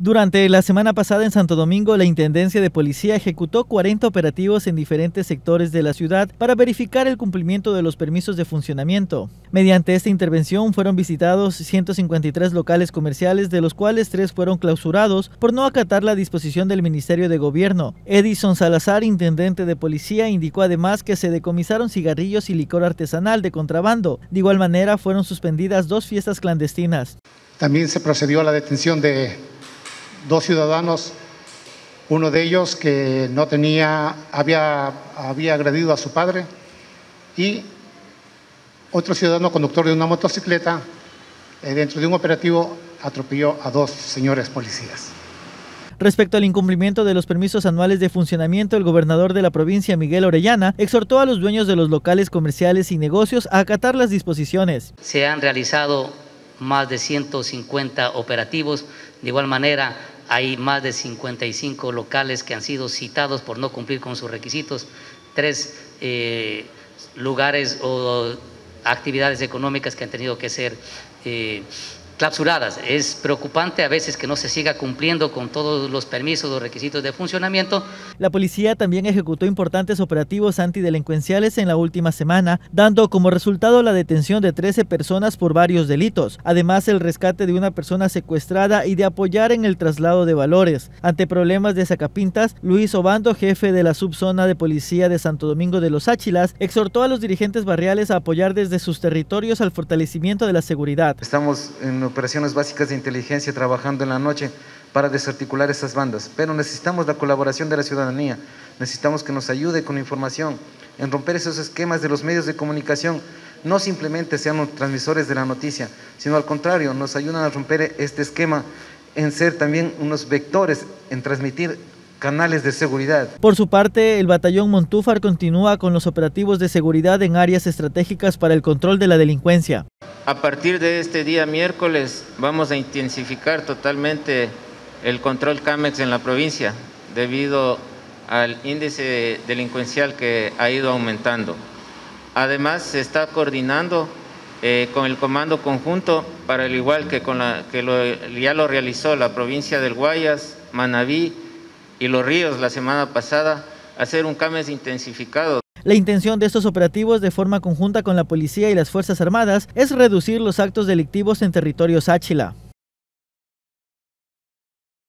Durante la semana pasada en Santo Domingo, la Intendencia de Policía ejecutó 40 operativos en diferentes sectores de la ciudad para verificar el cumplimiento de los permisos de funcionamiento. Mediante esta intervención fueron visitados 153 locales comerciales, de los cuales tres fueron clausurados por no acatar la disposición del Ministerio de Gobierno. Edison Salazar, intendente de policía, indicó además que se decomisaron cigarrillos y licor artesanal de contrabando. De igual manera, fueron suspendidas dos fiestas clandestinas. También se procedió a la detención de dos ciudadanos, uno de ellos que no tenía, había, había agredido a su padre y otro ciudadano conductor de una motocicleta eh, dentro de un operativo atropelló a dos señores policías. Respecto al incumplimiento de los permisos anuales de funcionamiento, el gobernador de la provincia, Miguel Orellana, exhortó a los dueños de los locales comerciales y negocios a acatar las disposiciones. Se han realizado más de 150 operativos. De igual manera, hay más de 55 locales que han sido citados por no cumplir con sus requisitos. Tres eh, lugares o actividades económicas que han tenido que ser eh, clausuradas. Es preocupante a veces que no se siga cumpliendo con todos los permisos o requisitos de funcionamiento. La policía también ejecutó importantes operativos antidelincuenciales en la última semana, dando como resultado la detención de 13 personas por varios delitos, además el rescate de una persona secuestrada y de apoyar en el traslado de valores. Ante problemas de sacapintas, Luis Obando, jefe de la subzona de policía de Santo Domingo de los Áchilas, exhortó a los dirigentes barriales a apoyar desde sus territorios al fortalecimiento de la seguridad. Estamos en operaciones básicas de inteligencia trabajando en la noche para desarticular esas bandas, pero necesitamos la colaboración de la ciudadanía, necesitamos que nos ayude con información, en romper esos esquemas de los medios de comunicación, no simplemente sean los transmisores de la noticia, sino al contrario, nos ayudan a romper este esquema en ser también unos vectores, en transmitir canales de seguridad. Por su parte, el batallón Montúfar continúa con los operativos de seguridad en áreas estratégicas para el control de la delincuencia. A partir de este día miércoles vamos a intensificar totalmente el control CAMEX en la provincia debido al índice delincuencial que ha ido aumentando. Además, se está coordinando eh, con el comando conjunto, para el igual que, con la, que ya lo realizó la provincia del Guayas, Manabí y Los Ríos la semana pasada, hacer un CAMEX intensificado. La intención de estos operativos de forma conjunta con la policía y las Fuerzas Armadas es reducir los actos delictivos en territorio Sáchila.